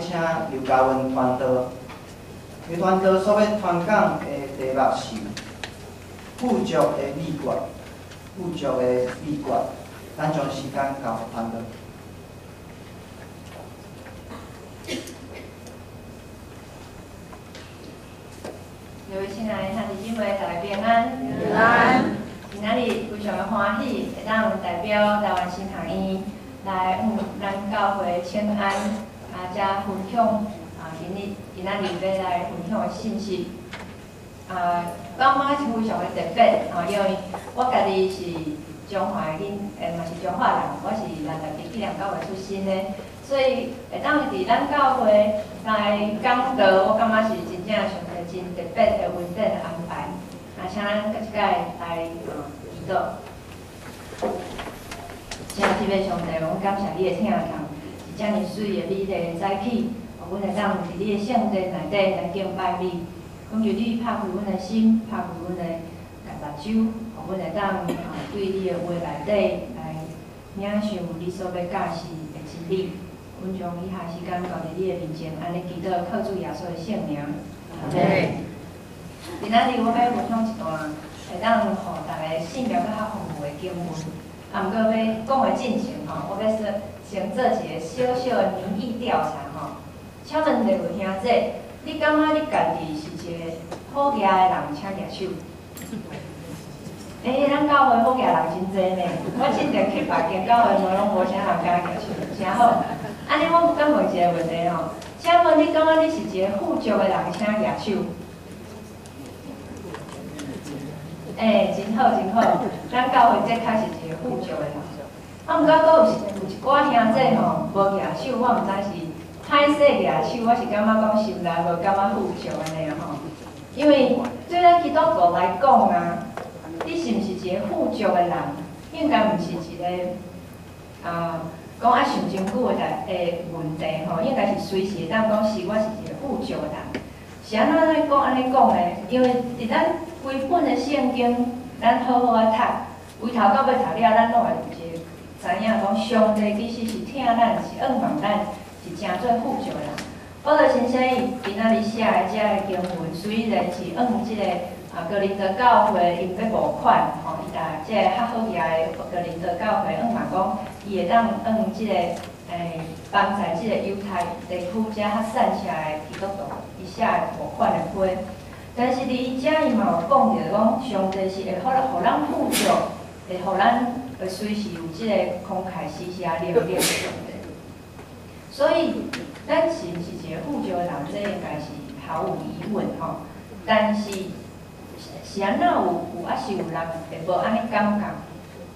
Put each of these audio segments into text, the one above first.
请刘嘉文传道，刘传道所要传讲的题目是富足的秘诀，富足的秘诀，咱将时间交传道。各位亲爱的兄弟姊妹，大家平安。平安。今仔日非常的欢喜，会当代表台湾新学院来向咱教会请安，啊，加分享啊，今日今仔日要来分享的信息。啊，我感觉是非常的特别，啊，因为我家己是中华人，诶，嘛是中华人，我是咱台北纪念教会出身的，所以会当伫咱教会来讲道，我感觉是真正上个真特别的稳定的安排。啊，请咱各一届来祈祷。请特别上帝，我感谢你的听堂，遮尔水的美丽的早起，互阮会当伫你的圣殿内底来敬拜你。讲求你拍开阮的心，拍开阮的目睭，互阮会当啊对你的话内底来领受你所要教示的真理。阮将以下时间交伫你的面前，安尼祈祷，靠主耶稣的圣名。对。今仔日我要分享一段会当互大家信仰较较丰富的经文，啊，毋过要讲的进前吼，我要说先做一个小小的民意调查吼。请问各位兄姐，你感觉你家己是一个好业的人，请举手。诶，咱教会好业人真济呢，我真正去别间教会问，拢无啥人敢举手，真好。安尼我敢问一个问题吼，请问你感觉你是一个富足的人，请举手。诶，真好真好，咱教会这确实是一个富足的人。啊，毋过阁有有一寡兄弟吼，无举手，我毋知是歹势举手，我是感觉讲心内无感觉富足安尼吼。因为对咱基督徒来讲啊，你是毋是一个富足的人，应该毋是一个啊，讲啊想真久的代诶问题吼，应该是随时当讲是我是一个富足的人。是安怎来讲安尼讲咧？因为伫咱规本的圣经，咱好好啊读，从头到尾读了，咱拢会有一个知影讲，上帝其实是疼咱，是恩望咱，是诚做富足人。保罗先生伊今仔日写的。遮个经文，虽然是按即个啊格林德教会因要募款吼，伊甲即个较好业的。格林德教会恩望讲，伊会当按即个诶帮在即个犹太地区遮较散下来基督徒，伊写的。募款的。批。但是伫伊遮伊嘛有讲着讲，上帝是会互咱互咱富足，会互咱会随时有即个慷慨施舍能力的上帝。所以，咱是毋是一个富足的人，这应该是毫无疑问吼。但是，是安怎有有还是有人会无安尼感觉？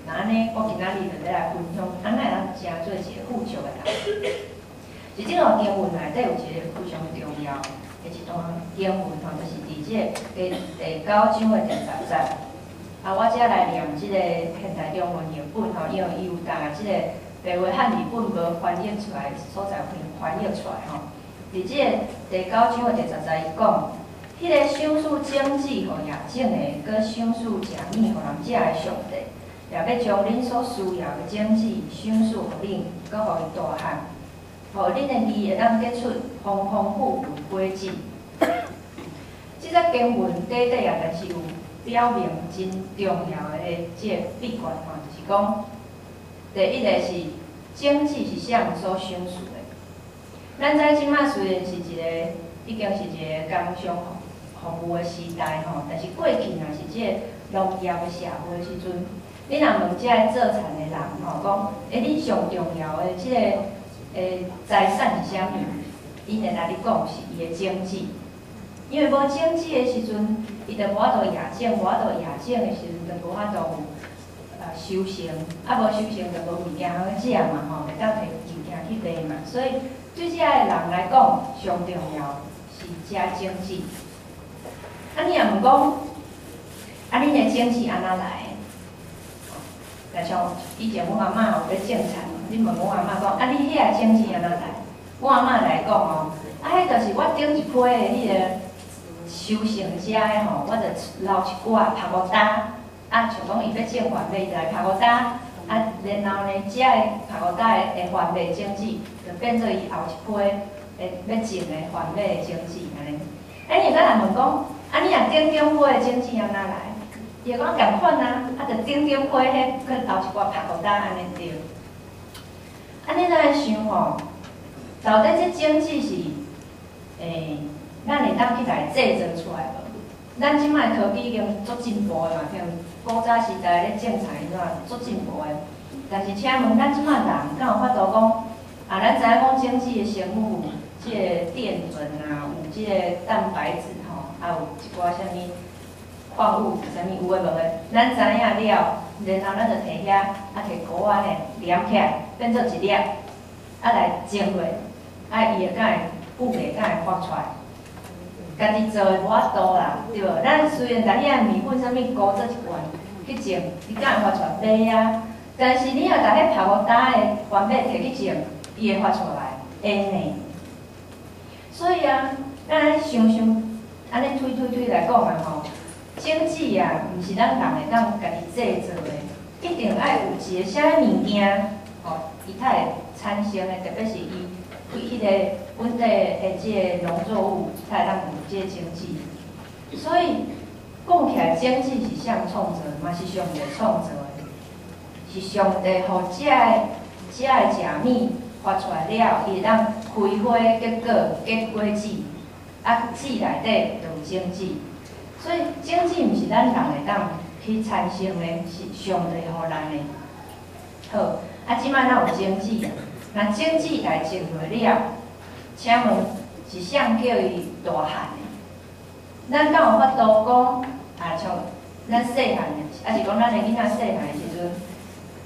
那安尼，我今仔日就要来分享，安怎样真做一个富足的人？是即个经文内底有一个非常重要。的一段经文吼，就是伫即个第第九章的第十节。啊，我遮来念即个现代中文译本吼，因为伊有甲即个白话汉译本无翻译出来所在翻翻译出来吼。伫即个第九章的第十节，伊讲，迄个享受经济互业种的，佮享受食物互人食的上帝，也要将恁所需要的经济享受互恁，佮互伊大汉。互恁的字会当结出丰丰富富果子。即个经文短短啊，但是有表明真重要的即个秘诀吼，就是讲，第一个是经济是啥物所享受的。咱知即马虽然是一个已经是一个工商服务的时代吼，但是过去若是即个农业的社会时阵，你若问即个做田的人吼，讲，诶，你上重要的即个。诶，财产是啥物？伊会来你讲是伊的经济，因为无经济的时阵，伊就无法度业种，无法度业种的时阵，就无法度呃修行，啊无修行就无物件通食嘛吼，会当摕物件去卖嘛。所以对遮个人来讲，上重要是遮经济。啊，你若毋讲，啊，恁的经济安怎来？来像以前阮阿嬷有咧种田。你问我阿嬷讲，啊，你遐经济安怎来？我阿嬷来讲哦，啊，迄就是我顶一批的迄个修行者诶吼，我着留一寡拍无担，啊，像讲伊要种番麦，就来拍无担，啊，然后呢，遮的拍无担的番麦经济，就变做伊后一批会要种的环保的种子安尼。啊，你敢若问讲，啊，你若顶顶花的种子安怎来？伊会讲共款啊，啊，着顶顶花迄搁头一寡拍互干安尼着。安尼咱来想吼，到底这种子是诶，咱会当去来制造出来无？咱即摆科技已经足进步的嘛，像古早时代咧种菜怎足进步的。但是请问咱即摆人敢有法度讲？啊，咱知影讲种子的生物，即个淀粉啊，有即个蛋白质吼，还有一寡啥物矿物，啥物有诶无诶，咱知影了，然后咱就摕遐，啊摕锅仔咧连起来，变做一粒，啊来蒸落，啊伊会敢会布袂敢会发出来，家己做无法度啦，对无？咱虽然在遐面粉啥物糊做一罐去蒸，伊敢会发出来袂啊？但是你若甲迄泡沫打的原本摕去蒸。伊会发出来，会呢。所以啊，咱来想想，安尼推推推来讲啊吼，经济啊，毋是咱人会当家己制造的，一定爱有一个啥物物件，吼，伊才会产生的，特别是伊伊迄个本地的即个农作物，才会当有即个经济。所以讲起来，经济是上创造，嘛是上帝创造的，是上帝互遮个遮个食物。发出来了，伊会当开花结果结果子，啊籽内底就有种子。所以种子毋是咱人会当去产生的，是上帝互咱的。好，啊即摆咱有种子，若种子来种落了，请问是谁叫伊大汉的？咱敢有法度讲，啊像咱细汉的，啊是讲咱的囡仔细汉的时阵？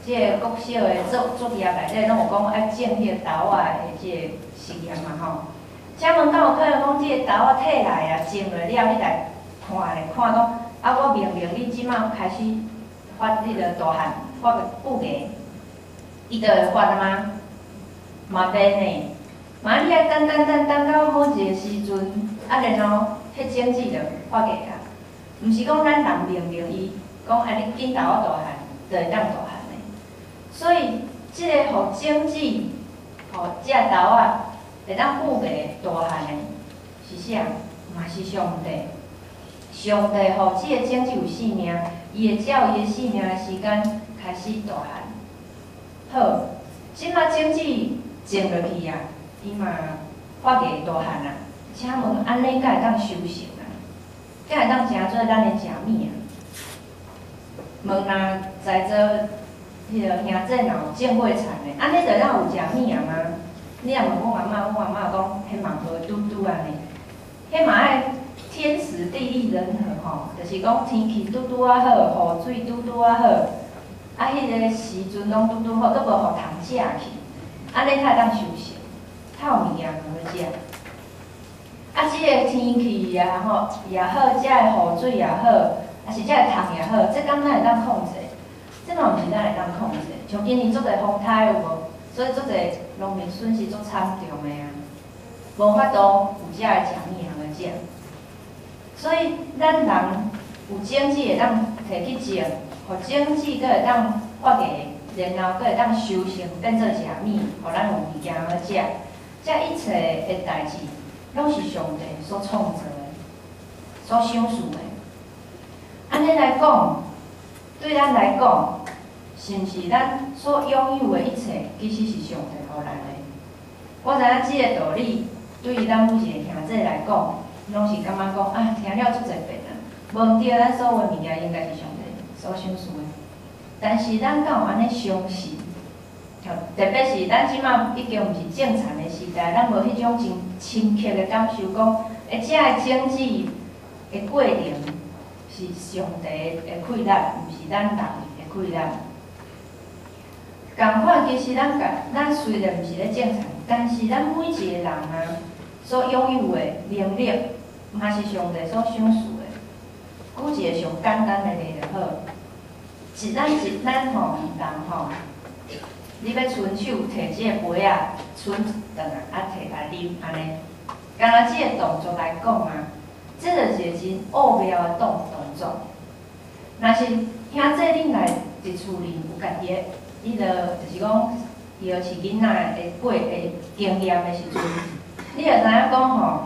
即个国小的作作业内底，拢有讲爱种迄个豆仔的即个实验嘛吼。请问，敢有可能讲即个豆仔摕来啊，种落了，你来看咧，看讲啊，我明明你即满开始发迄个大汉，发不给，伊就会发了吗？嘛免呢。嘛你爱等等等等到好一个时阵，啊，然后迄种子就发给啊。毋是讲咱人明明伊讲啊，你紧豆仔大汉，就会当大汉的。所以，即个互种子，互只豆仔会当富贵大汉的，是啥？嘛是上帝。上帝互即个种子有生命，伊会照伊的生命的时间开始大汉。好，即马种子种落去啊，伊嘛发个大汉啊。请问安尼敢会当修行啊？敢会当食做咱的食物啊？问若在座。迄个兄弟若有种过菜的，安尼就咱有食物啊吗？你若问我阿嬷，我阿嬷讲，迄嘛无拄拄安尼，迄嘛爱天时地利人和吼，就是讲天气拄拄啊好，雨水拄拄啊好，啊迄个时阵拢拄拄好，都无互虫食去，安尼才会当休息，才有物件通好食。啊，即个天气也吼也好，遮个雨水也好，啊是遮个虫也好，这敢咱会当控制？即嘛毋是咱会当控制，像今年做侪风台有无？所以做侪农民损失足惨重的啊，无法度有遮个食物通个食。所以咱人有种子会当摕去种，互种子佫会当发芽，然后佫会当收成变做食物，互咱有物件通食。这一切的代志，拢是上帝所创造的，所想事的。安尼来讲。对咱来讲，是毋是咱所拥有的一切，其实是上帝给咱的？我知影即个道理，对于咱每一个听者来讲，拢是感觉讲啊，听了足侪遍啊。无对，咱所有物件应该是上帝所想事的。但是咱敢有安尼相信？特别是咱即满已经毋是正常的。代，咱无迄种真深刻的感受，讲会遮个经济的过程。是上帝的困难，毋是咱人的困难。共款，其实咱甲咱虽然毋是咧正常，但是咱每一个人啊，所拥有的能力，嘛是上帝所赏赐的。举一个上简单的例就好，一咱是咱吼人吼，你要伸手摕即个杯啊，伸转来啊摕来啉安尼，干若即个动作来讲啊。即个是一个真奥妙的动动作。若是兄弟恁来伫厝里有家己的，伊着就是讲，伊个是囡仔会过会经验的时阵，你会知影讲吼，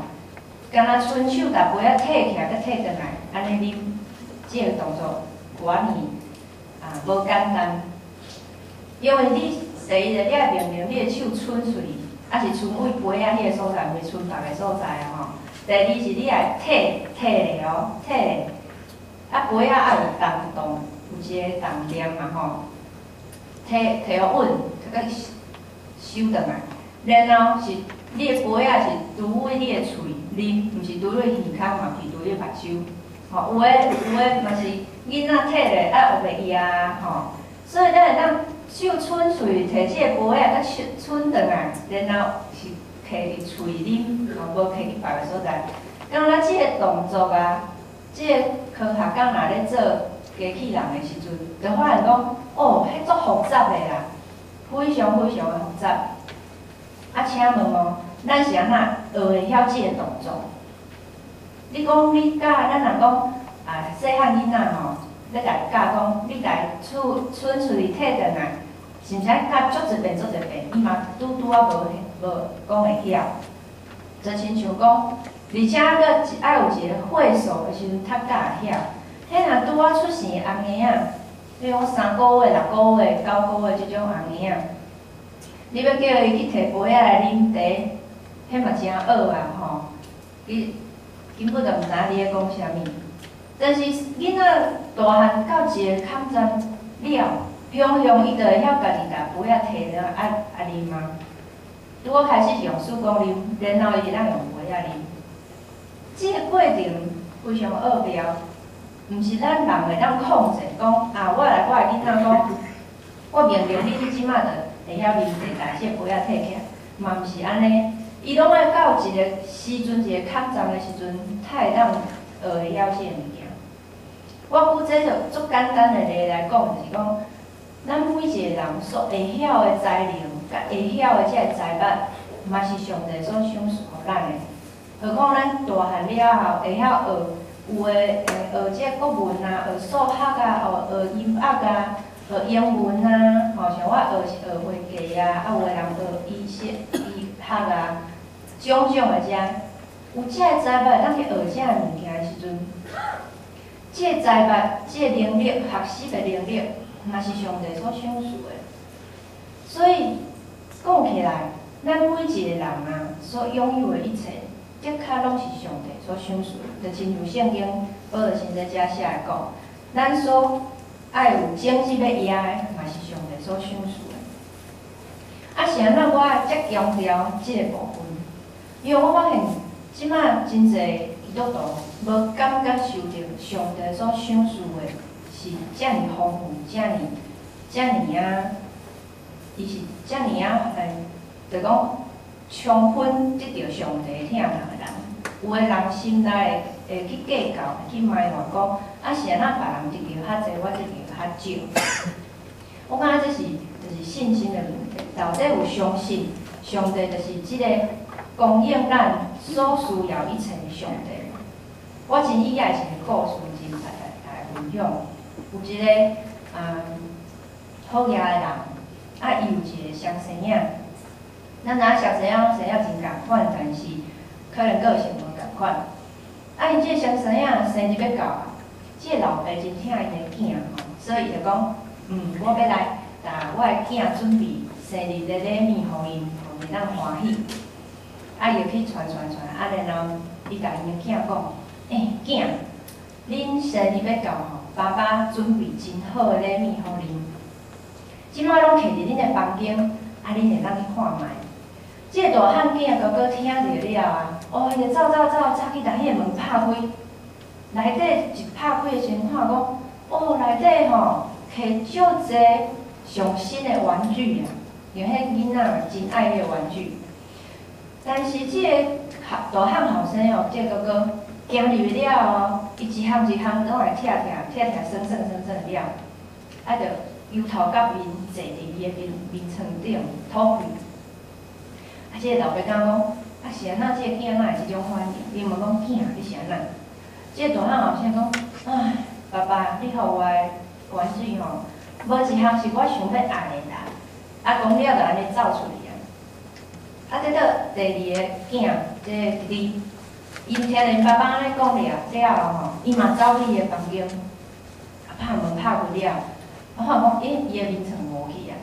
敢若伸手把杯仔摕起来，搁摕转来，安尼啉，即个动作偌尔啊无简单。因为你第一个，你爱明明你的手伸出去，啊是伸位杯仔迄个所在，袂伸别个所在啊吼。第二是你爱摕摕咧哦，摕咧，啊杯仔爱有动动，有一个动量嘛吼，摕摕好稳，佮收倒来，然后是你的杯仔是拄位你的喙啉，毋是拄位耳孔嘛，是拄位目睭。吼，有诶有诶嘛是囡仔摕咧爱学袂啊吼，所以咱会当手伸喙摕即个杯仔，佮伸倒来，然后是摕伫喙啉，吼无摕去别个所在。当咱即个动作啊，即个科学家若咧做机器人的时阵，就发现讲，哦，迄足复杂的啦，非常非常的复杂。啊，请问哦，咱是安怎学会晓即个动作？你讲你教咱若讲啊，细汉囡仔吼，咧来教讲，你家伸伸出去摕转来，是毋是爱教足一遍足一遍？伊嘛拄拄啊无无讲会晓，就亲像讲，而且佫爱有一个会数的时阵，读教会晓。迄若拄啊出生的红婴仔，比如三个月、六个月、九个月即种红婴仔，你要叫伊去摕杯仔来啉茶，迄嘛真恶啊吼！伊根本就毋知影你咧讲啥物。但是囡仔大汉到一个抗战了，平常伊就会晓家己把杯仔摕了啊啊啉啊。拄好开始是用手工啉，然后伊会当用杯仔啉。即个过程非常奥妙，毋是咱人会当控制讲啊，我来我的囡仔讲，我明明你即摆就会晓啉茶，但是杯仔摕起来，嘛毋是安尼。伊拢爱到一个时阵，一个抗战的时阵，才会当学会晓即个物件。我举这个足简单的例来讲，就是讲，咱每一个人所会晓的才能，甲会晓的即个才捌，嘛是上帝所赏赐互咱的。何况咱大汉了后，会晓学，有诶会学即个国文啊，学数学啊，学学音乐啊，学英文啊，吼像我学学会计啊，啊有的人学医学医学啊。种种的遮，有遮个才捌，咱去学遮个物件的时阵，即个才捌，即个能力，学习的能力，嘛是上帝所赏赐的。所以讲起来，咱每一个人啊，所拥有的一切，的确拢是上帝所赏赐的。就亲像圣经保罗先生遮写来讲，咱所爱有精神要赢的，嘛是上帝所赏赐的。啊，是安怎我爱遮强调即个部分？因为我发现，即摆真侪基督徒无感觉受到上帝所赏赐的是遮尔丰富、遮尔、遮尔啊，伊是遮尔啊，诶，就讲充分得到上帝疼爱的人。有诶人心内会去计较、去埋怨讲，啊是安怎别人得到较济，我得到较少。我感觉这是就是信心的问题，到底有相信上帝就是即个。供应咱所需要一切的上帝。我真意外是个故事，真来来来分享。有一个啊好野的人，啊伊有一个双生仔。咱知影双生仔生仔真共款，但是可能个性无共款。啊伊即个双生仔生日要到啊，即个老爸真疼伊个囝吼，所以伊就讲，嗯，我要来甲我的囝准备生日礼物，互因，互因当欢喜。啊，伊就去传传传，啊，然后伊甲伊个囝讲：，诶，囝，恁生日要到吼，爸爸准备真好个礼物互恁，即摆拢徛伫恁个房间，啊，恁会当去看觅。即个大汉囝哥哥听着了啊，哦，伊就走走走，走去甲迄个门拍开，内底一拍开时阵看讲，哦，内底吼摕足侪上新的玩具啊，因迄囡仔真爱迄个玩具。但是即个大汉后生哦，即个哥哥行入去了哦，伊一项一项拢来拆拆拆拆，算算算算了，啊，着由头到面坐伫伊个面面床顶吐气。啊，即个老爸讲讲，啊是安怎？即个囝哪会即种反应？伊问讲囝，你是安怎？即个大汉后生讲，唉，爸爸，你互我的玩具吼，无一项是我想要爱的啦，啊，讲了就安尼走出去。啊，啊这个第二个囝，这个弟弟，伊听着因爸爸安尼讲了，了后吼，伊嘛走去伊个房间，啊拍门拍开了，啊看讲，咦，伊个面床无去啊，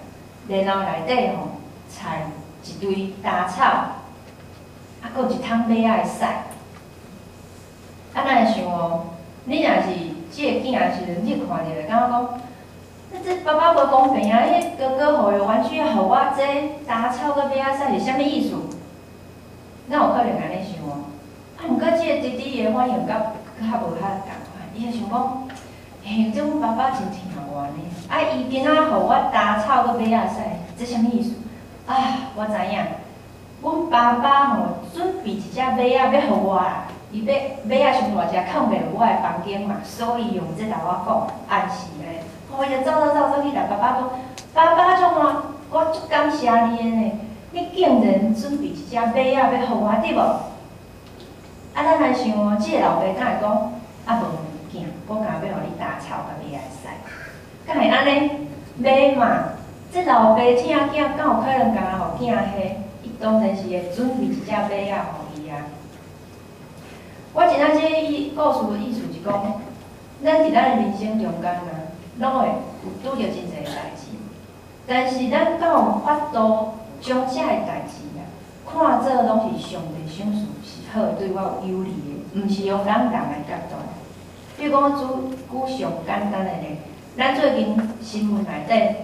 然后内底吼，菜一堆杂草，啊，搁一桶马仔的屎，啊，咱会想哦，你若是即个囝仔时阵，你看着会感觉讲。那这爸爸无公平啊！迄哥哥互个玩具，互我这杂草搁马仔屎是啥物意思？咱有可能安尼想哦。啊，毋过即个弟弟个反应较较无遐共款，伊会想讲，嘿，这阮爸爸真疼我呢。啊，伊今仔互我打草搁马仔屎，这啥物意思？啊，我知影，阮爸爸吼准备一只马仔要互我啦。伊要马仔上大只，藏袂我的房间嘛，所以用这甲我讲暗示咧。我就走走走走去，甲爸爸讲：爸爸，怎啊？我足感谢你的呢！你竟然准备一只马仔要互我，对无？啊，咱来想哦，即个老爸敢会讲？啊，无物件，我敢要互你打草甲马仔使？敢会安尼？马嘛，即老爸请囝，敢有可能甲互囝下？伊当然是会准备一只马仔互伊啊。我今仔即意故事的意思是讲，咱伫咱的人生中间啊。拢会有拄着真侪代志，但是咱敢有法度将遮个代志啊，看做拢是上帝想事好，对我有有利的，毋是用咱人的角度。比如讲，举举上简单的咧，咱最近新闻内底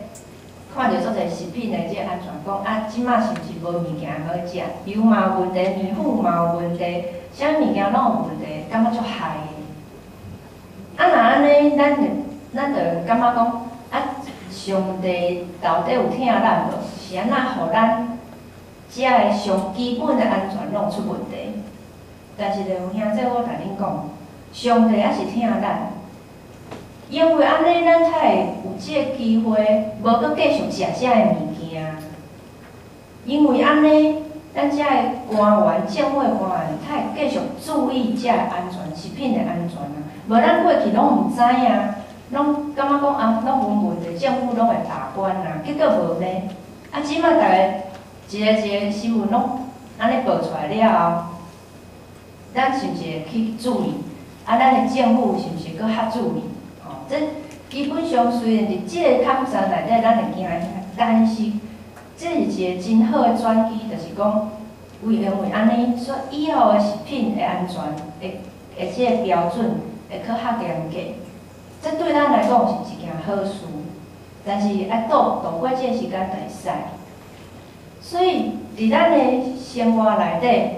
看着足侪食品的即个安全，讲啊，即马是毋是无物件好食？油嘛有问题，面粉嘛有问题，啥物件拢有问题，感觉足害的。啊，若安尼，咱就咱就感觉讲，啊，上帝到底有疼咱无？是安怎互咱遮个上基本的安全拢出问题？但是，刘兄，这我甲恁讲，上帝也是疼咱，因为安尼咱才会有即个机会，无阁继续食遮个物件。因为安尼，咱遮个官员、政府官员，才会继续注意遮个安全、食品的安全啊。无咱过去拢毋知影。拢感觉讲啊，拢无问题，政府拢会把关啦。结果无呢，啊，即摆逐个一个一个新闻拢安尼报出来了后，咱是毋是会去注意？啊，咱的政府是毋是搁较注意？吼，这基本上虽然伫即个抗战内底咱会惊吓，但是这是一个真好的转机，就是讲，为因为安尼，说以后的食品的安全，会会即个标准会搁较严格。这对咱来讲是一件好事，但是爱度度过这个时间就会使。所以伫咱的生活内底，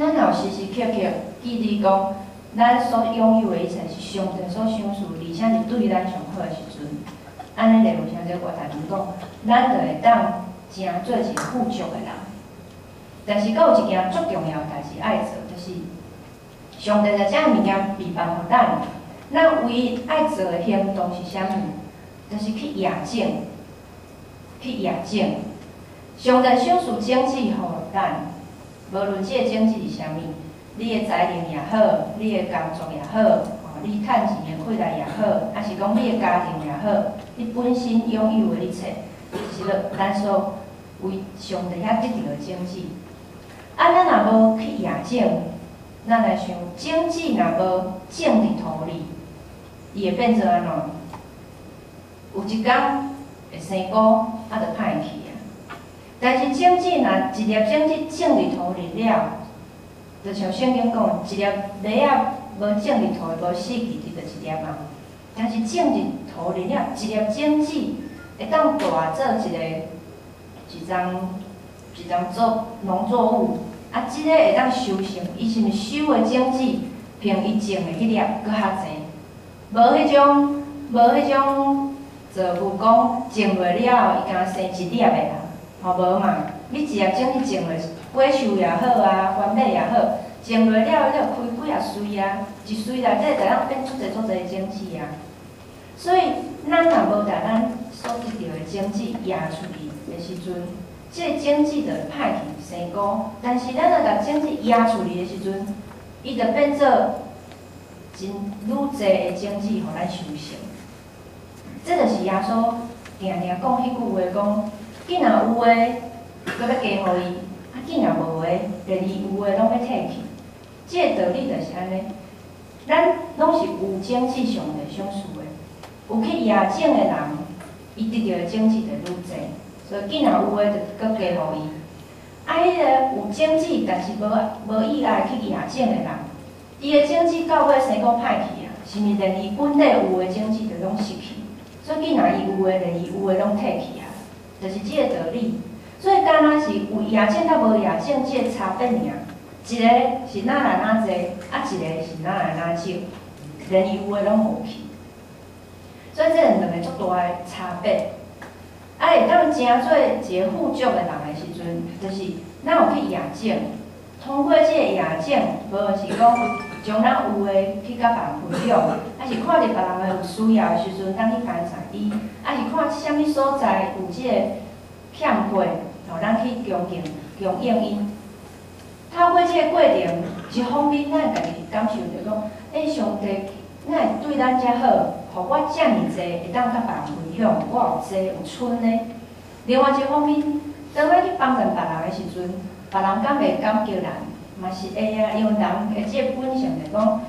咱老时时刻刻记得讲，咱所拥有的一切是上帝所赏赐，而且是对咱上好的时阵，安尼就有像这我大人讲，咱就会当真做一个富足的人。但是，阁有一件足重要代志爱做，就是上帝在遮物件备办互咱。咱唯一爱做的行动是啥物？就是去验证，去验证。上帝赏赐经济互咱，无论即个经济是啥物，你的财力也好，你的工作也好，吼，你趁钱的过来也好，还是讲你的家庭也好，你本身拥有的一切，是了咱说为上帝遐得到的经济。啊，咱若无去验证，咱来想，经济若无种伫土里。伊会变做安怎？有一天会生菇，啊，就歹去。但是种子若一粒种子种伫土里了，就像圣经讲，一粒麦仔无种伫土里，无死去，伊就一粒嘛。但是种伫土里了，一粒种子会当大做一个一张一张作农作物，啊，即个会当收成，伊是毋是收的种子，凭伊种的迄粒搁较济。无迄种，无迄种作物讲种袂了，伊敢生一粒的啦，吼无嘛？你一粒种去种落，果树也好啊，番麦也好，种落了，你著开几啊穗啊，一穗内底就咱变出侪出侪种子啊。所以，咱若无把咱所得到的种子压出去的时阵，这种子就歹去生菇。但是，咱若把种子压出去的时阵，伊就变做。真愈侪的种子，互咱收成。这就是耶稣定定讲迄句话，讲，既然有诶，搁要加互伊，啊，囝仔无的，连伊有的拢要退去。即个道理就是安尼，咱拢是有经济上的享受的，有去野种的人，伊得到的经济就愈济，所以囝仔有的就搁加互伊。啊，迄个有经济但是无无意爱去野种的人，伊的经济到尾生讲歹去啊，是毋是连伊本地有的经济就拢失去？所以囝仔伊有的连伊有的拢退去，就是即个道理。所以敢若是有亚种甲无亚种即个差别尔。一个是哪来哪济，啊一个是哪来哪少，连伊有诶拢无去，所以这两个足大诶差别。啊，会当成做一个富足诶人诶时阵，就是咱有去亚种，通过即个亚种，无是讲将咱有诶去甲别人分享，啊是看着别人诶有需要诶时阵，咱去帮助伊，啊是看啥物所在有即个欠缺，吼咱去强行强应伊。透过即个过程，一方面咱家己感受着讲，诶，上帝咱会对咱遮好，互我遮尔济会当甲别人分享，我有济有剩呢。另外一方面，当咱去帮助别人的时阵，别人敢袂感激咱，嘛是会啊，因为人诶即个本性就讲，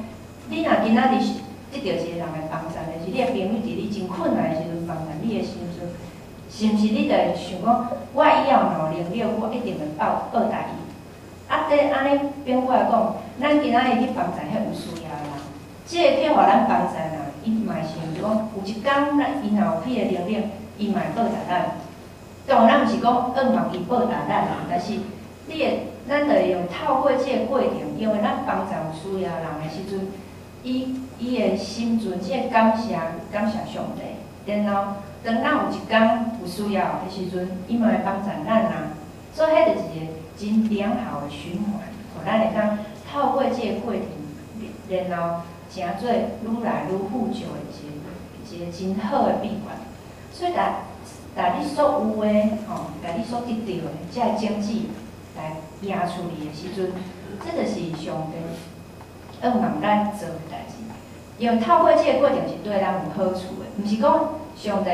你若今仔日得到一个人诶帮助，就是你诶朋友伫你真困难诶时你诶时阵，是毋是？你着会想讲，我以后若有能力，我一定会报报答伊。啊，对，安尼变过来讲，咱今仔日去帮助迄有需要的人，即个去互咱帮助人，伊嘛是讲有一天咱伊若有迄个能力，伊嘛会报答咱。当然，咱毋是讲恶望伊报答咱，但是？你会，咱着会用透过即个过程，因为咱帮助有需要人的时阵，伊伊的心存即个感谢，感谢上帝。然后，当咱有一天有需要的时阵，伊嘛会帮助咱啊。所以，迄就是一个。真良好的循环，互咱会当透过即个过程，然后成做愈来愈富足的一个一个真好的闭环。所以，甲甲你所有的吼，甲你所得到的，即个经济来压出去的时阵，这就是上帝希望咱做的代。用透过即个过程是对咱有好处的，毋是讲上帝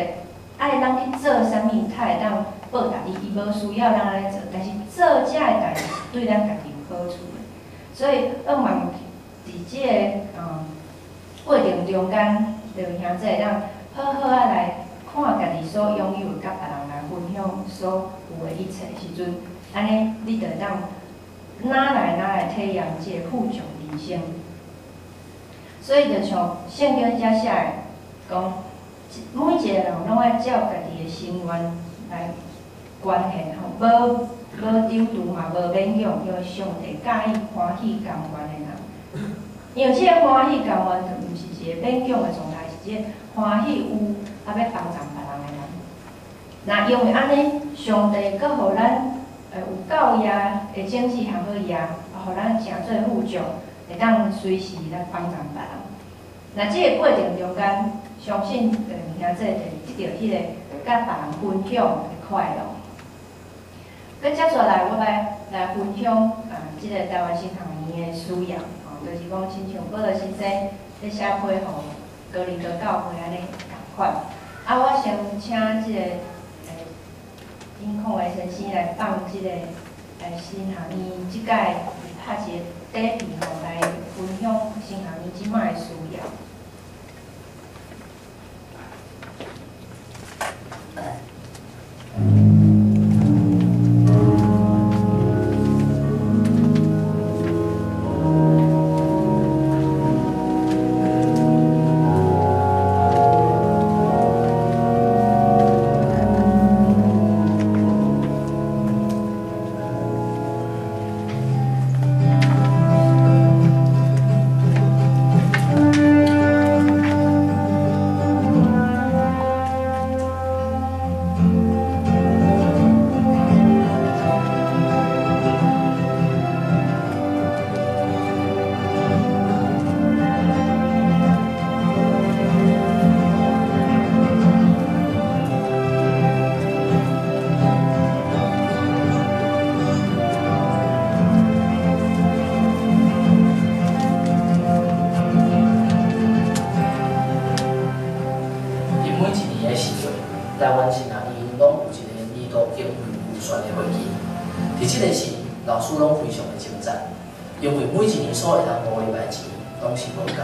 爱咱去做啥物，他会当。报答伊，伊无需要咱安尼做，但是做遮个代是对咱家己有好处的。所以，希望伫即个嗯过程中间，就兄弟咱好好啊来看家己所拥有，甲别人来分享所有的一切时阵，安尼你着当哪来哪来体验即个富足人生。所以，就像圣经遮写的，讲每一个人拢爱照家己的心愿来。关系吼，无无丢度嘛，无勉强，因为上帝介意欢喜甘愿的人。因为即个欢喜甘愿，就毋是一个勉强的状态，是一个欢喜有啊要帮助别人的人。那因为安尼，上帝佫互咱呃有够业的经济还好业，啊，互咱诚做富足，会当随时来帮助别人。那即个过程中间，相信呃兄弟就得到迄个甲别人分享的快乐。跟接下来，我来来分享啊，即个台湾新学院的需要，哦，就是讲亲像保罗先生在写批吼，高林多教会安尼共款。啊，我先请即个诶，音控的先生来放即个诶新学院即届拍一个底片吼，来分享新航年即卖事是无够，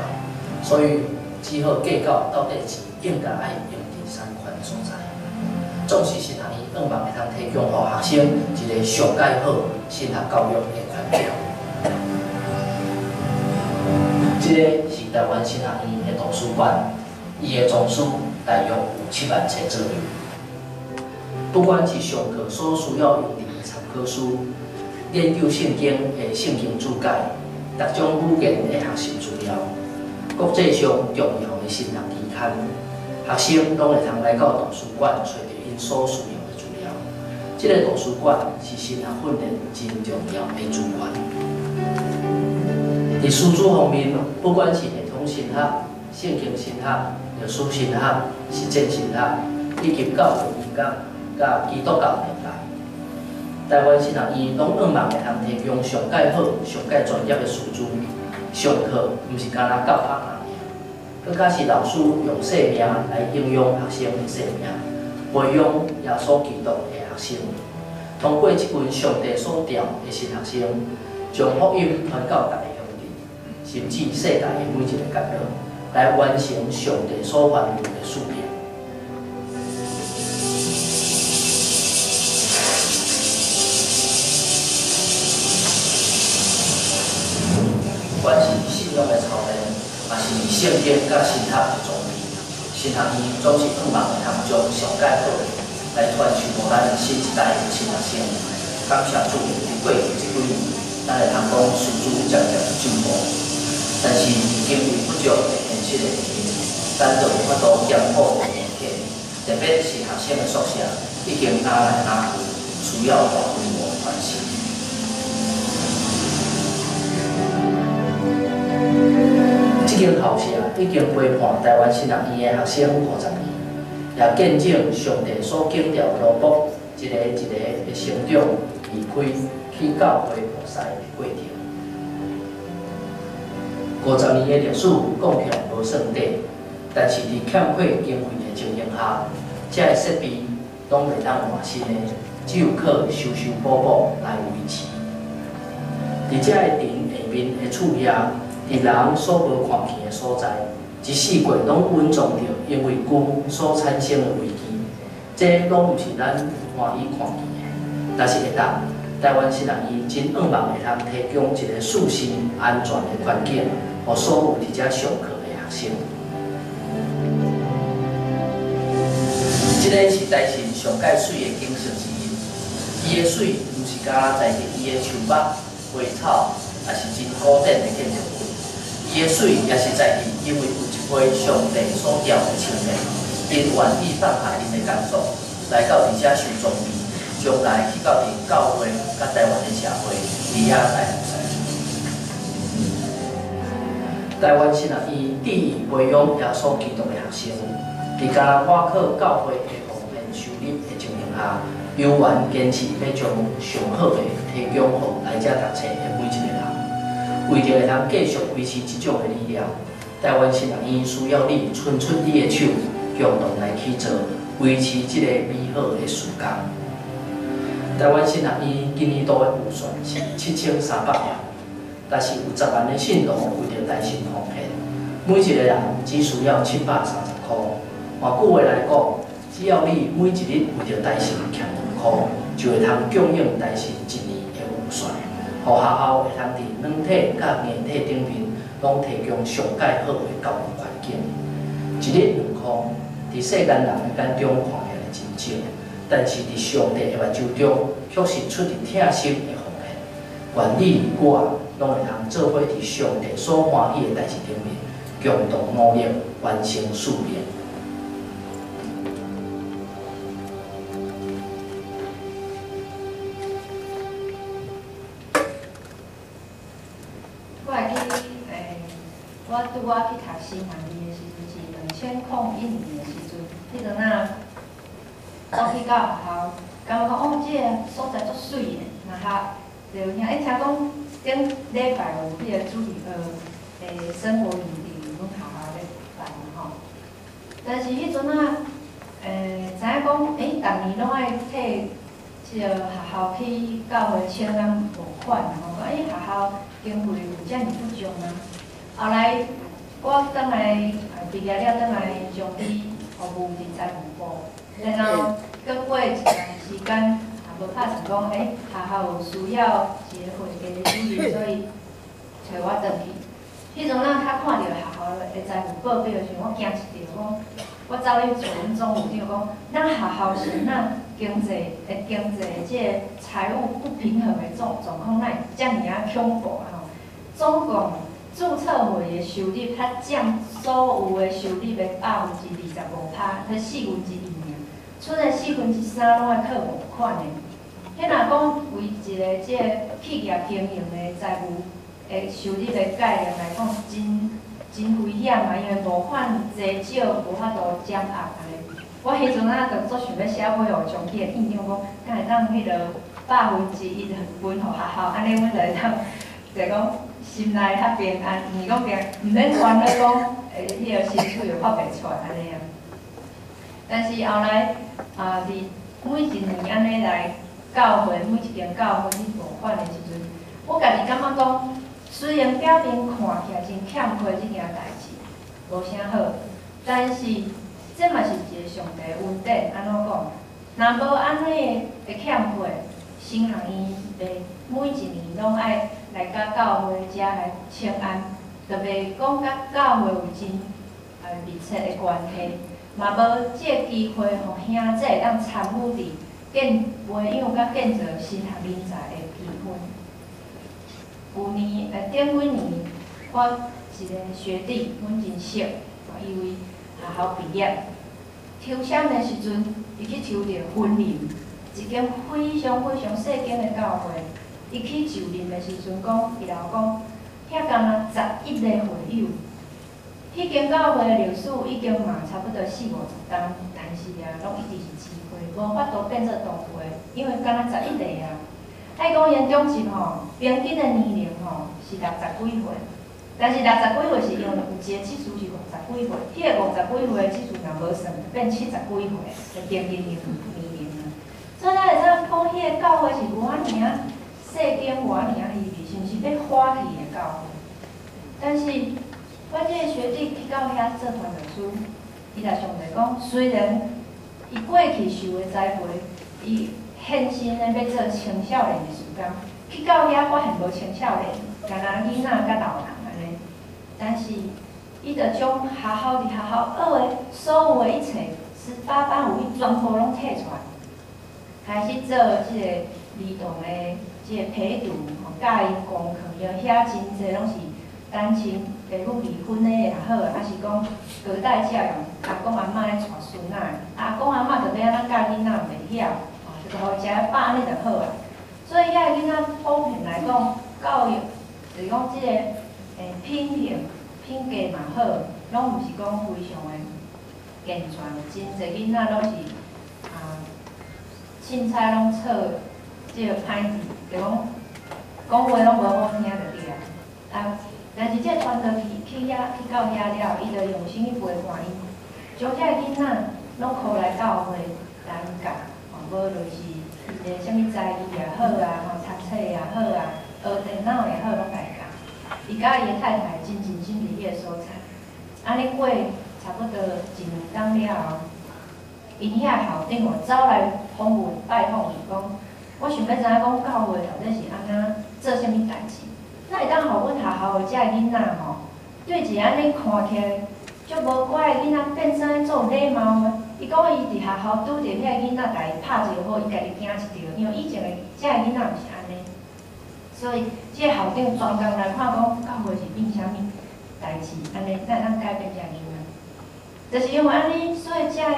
所以只好计较到底是应该爱用伫三款所在。总是是安尼，希望会通提供互学生一个上介好新学教育的环境。这个是台湾新学院的图书馆，伊的藏书大约有七万册左右。不管是上课所需要用的参考书、研究圣经的圣经注解、各种语言的学习资料、国际上重要的新学期刊，学生拢会通来到图书馆找到因所需要的资料。这个图书馆是新学训练真重要的资源。伫书主方面，不管是系统神学、圣经神学、历史神学、实践神学，以及教育研究、甲基督教年代，台湾新学院拢硬望会通提供上介好、上介专业的师资。上课毋是干那教学尔，更加是老师用生命来应用学生的生命，培养耶稣基督的学生。通过一群上帝所调的新学生，将福音传到大兄弟。甚至世界的每一个角落，来完成上帝所颁布的使命。圣经甲神学的装备，神学院总是希望通将上介好来传授无咱新一代的新学生。感谢主，伫过去这几年，咱会通讲师资渐渐进步。但是因为不足现实的原因，咱就无法度兼顾的硬件，特别是学生的宿舍已经阿来阿去，需要大这间校舍已经陪伴台湾新学院的学生五十年，也见证上帝所建造的罗卜一个一个的成长、离开去教会菩萨的过程。五十年的历史讲起来无算短，但是伫欠缺经费的情形下，这个设备拢未当换新的，只有靠修修补补来维持。伫这个顶下面的厝也，人所无看见的所在，一世过拢稳装着因为旧所产生的危机，这拢毋是咱欢喜看见的，但是会当台湾是人伊真希望会通提供一个舒心安全的环境。互所有伫遮上课的学生，即个是台新上界水的景色之一。伊的水毋是干在伊的树木、花草，也是真古典的建筑。伊水也是在于，因为有一批上帝所调的青年，因愿意放下因的工作，来到伫遮受装备，将来去到伫教会、甲台湾的社会，伫遐来。台湾新学院第一培养耶稣基督的学生，伫加外考教会的奉献收入的情形下，有缘坚持要将上好的提供予来遮读册的每一个人。为着会通继续维持这种的力量，台湾新学院需要你伸出你的手，共同来去做，维持这个美好的时光。台湾新学院今年度的预算是七千三百万。但是有十万的信徒为着台新奉献，每一个人只需要七百三十块。换句话来讲，只要你每一日为着台新欠两块，就会通供应台新一，互学校会通伫软体甲硬体顶面拢提供上介好的教育环境。一日两空，伫世间人的眼中看起来真少，但是伫上帝的眼中，却是出于疼心的奉献。愿你我。拢会通做伙伫上帝所欢喜的代志顶面，共同努力完成使命。一年的时阵，迄阵啊，我去到学校，感觉讲哦，这个所在足水的，然后就听，诶，听讲。顶礼拜有迄个主题呃，诶，生活营地，阮学校咧办吼。但是迄阵啊，诶，知影讲，诶，逐年拢爱替即个学校去教会签咱募款，然后讲诶学校经费有遮尔不足吗？后来我倒来毕业了，倒来从事服务伫财务部，然后搁过一段时间，也无拍算讲诶学校有需要一个会计的主任，所以找我转去。迄阵咱较看到学校的财务报表时，我惊一跳，讲我走去找阮总务长讲，咱学校是咱经济诶经济即个财务不平衡的状状况，咱会遮尔啊恐怖啊吼？总共注册会的收入较占所有的收入的百分之二十五趴，才四分之一尔，剩的四分之三拢爱靠募款的。迄若讲为一个即个企业经营的财务。诶，收入的概念来讲，真真危险嘛，因为募款济少，无法度减压安尼。我迄阵啊，就做想要写尾哦，长期的印象讲，敢会当迄个百分之一分互学校，安尼阮就会当，就讲心内较平安，毋是讲平，毋免烦恼讲，诶，迄个薪水又发袂出来安尼啊。但是后来啊，伫每一年安尼来教会，每一间教会去无款的时阵，我家己感觉讲。虽然表面看起来真欠亏即件代志，无啥好，但是这嘛是一个上帝恩典，安怎讲？若无安尼的欠亏，新行伊袂每一年拢爱来甲教会遮来请安，特别讲甲教会有真呃密切的关系，嘛无即个机会，互兄弟当参与伫建培养甲建造新学人才的机会。有年，呃，顶几年，我一个学弟，阮真熟，因为学校毕业，抽签的时阵，伊去抽着婚礼，一间非常非常细间的教会。伊去就任的时阵讲，伊老讲，遐干若十一个会友，迄间教会的历史已经嘛差不多四五十单，但是啊，拢一直是机会，无法度变做同会，因为干若十一个啊。爱讲严重是吼，平均的年龄吼是六十几岁，但是六十几岁是因为有一个次数是五十几岁，迄个五十几岁的次数若无算，变七十几岁的平均年龄啊。所以咱会使讲，迄个教会是偌尔细间偌尔意义，是毋是要花去的教会？但是我即个学弟去到遐做传道书，伊来上帝讲，虽然伊过去受的栽培，伊。现身咧要做青少年的时间，去到遐发现无青少年，干那囡仔甲老人安尼。但是，伊着将学校伫学校学的所有的一切，十八般武艺全部拢摕出来，开始做即个儿童的即个陪读，吼教因功课，因为遐真济拢是单亲父母离婚的也好，还是讲隔代教养，阿公阿嬷咧带孙仔，阿公阿嬷着要安怎教囡仔袂晓。好食饱安尼就好啊，所以遐囡仔普遍来讲，教育就是讲即个诶品行品格嘛好，拢毋是讲非常的健全，真侪囡仔拢是啊，凊彩拢错即个歹字，就讲讲话拢无好听着对啊。啊，但是即个传道去去遐去到遐了，伊着用心去陪伴伊，将即个囡仔拢靠来教会担教。无就是一个啥物才艺也好啊，吼读册也好啊，学电脑也好，拢来教。伊甲伊太太真真心伫迄个所在，安尼过差不多一两当了后，因遐校长哦走来访问拜访伊讲，我想要知影讲教会到底是安怎做啥物代志？那会当互阮学校的遮囡仔吼，对一个安尼看起来足无乖的囡仔变生做礼貌？伊讲伊伫学校拄着遐个囡仔，家拍一个好，伊家己惊一跳，因为以前个遮个囡仔毋是安尼，所以即个校长专工来看讲，教会是变啥物代志，安尼才会当改变遮个囡仔。就是因为安尼，所以遮个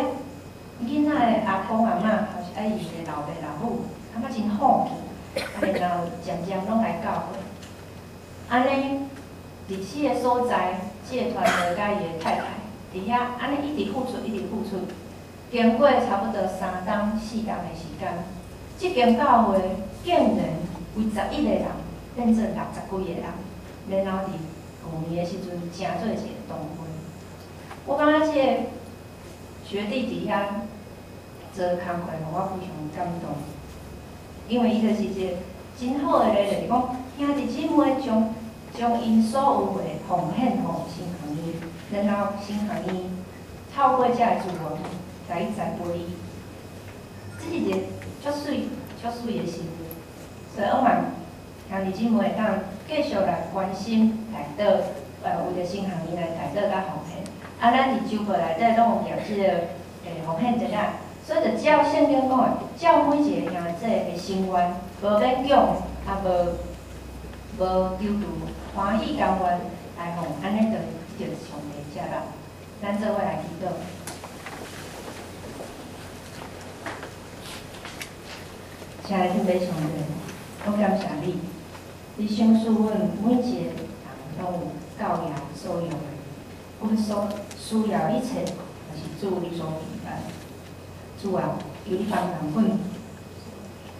囡仔的阿公阿嬷，还是爱伊的老爸老母，感觉真好气，安尼然后渐渐拢来教会。安尼伫四个所在，即个团队甲伊的太太伫遐安尼一直付出，一直付出。经过差不多三当四当的时间，即间教会竟然有十一个人变做六十几个人，然后伫旧年的时阵成做一个同会。我感觉即个学弟伫遐做工课，互我非常感动，因为伊就是一个真好的咧，就是讲兄弟姊妹将将因所有的奉献给新行业，然后新行业透过遮个资源来栽培伊。这是一个足水足水的事，所以我嘛兄弟姊妹当继续来关心台岛，呃，为着新行业来台岛甲奉献。啊，咱伫周末内底拢有业即个诶奉献者啊，所以就照圣经讲，照每一个兄弟弟的心愿，无勉强，啊无无丢度，欢喜甘愿来奉，安尼就就是上帝接纳。咱做伙来祈祷。亲爱的天父上帝，我感谢你，你赏赐阮每一个人拢有教养所用的，阮所需要一切，也是主你所陪伴。主啊，求你帮助阮，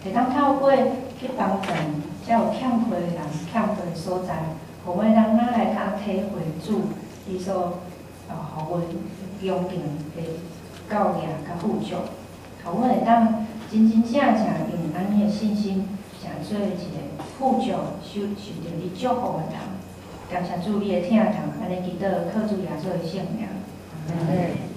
会当透过去帮助遮有欠缺的人、欠缺的所在，互阮人哪来较体会主你所呃，互阮用敬的教养甲富足，互阮会当真真正正用安尼的信心，成做一个富足、受受着你祝福的人。感谢主你的听从，安尼祈祷靠主耶稣的圣名。对。